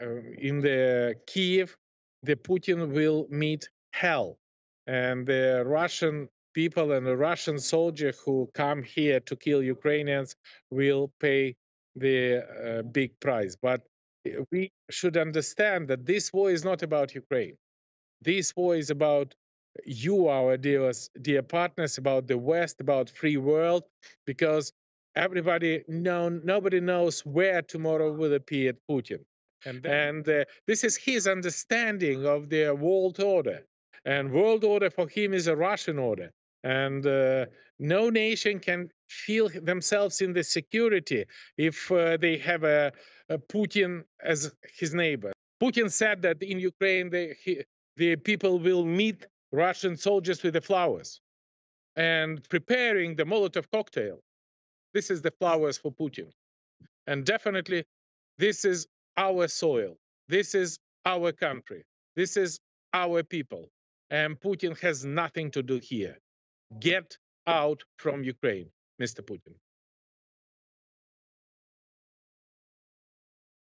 uh, in the Kyiv, the Putin will meet hell, and the Russian people and the Russian soldier who come here to kill Ukrainians will pay the uh, big price. But uh, we should understand that this war is not about Ukraine. This war is about you, our dear, dear partners, about the West, about free world, because everybody know nobody knows where tomorrow will appear Putin. And, and uh, this is his understanding of the world order. And world order for him is a Russian order. And uh, no nation can feel themselves in the security if uh, they have a, a, Putin as his neighbor. Putin said that in Ukraine the, he, the people will meet Russian soldiers with the flowers and preparing the Molotov cocktail. This is the flowers for Putin. And definitely, this is our soil. This is our country. This is our people. And Putin has nothing to do here. Get out from Ukraine, Mr. Putin.